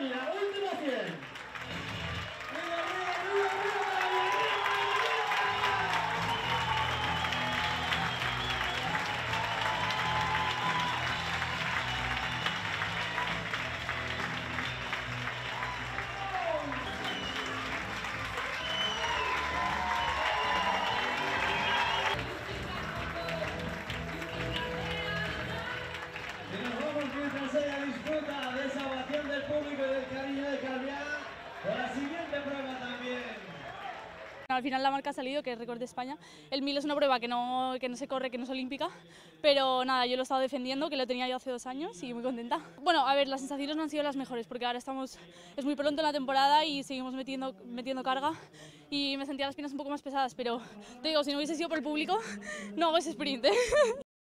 Victoria. Al final la marca ha salido, que es récord de España. El 1000 es una prueba que no, que no se corre, que no es olímpica, pero nada, yo lo he estado defendiendo, que lo tenía yo hace dos años y muy contenta. Bueno, a ver, las sensaciones no han sido las mejores, porque ahora estamos, es muy pronto en la temporada y seguimos metiendo, metiendo carga y me sentía las piernas un poco más pesadas, pero te digo, si no hubiese sido por el público, no hago ese sprint. ¿eh?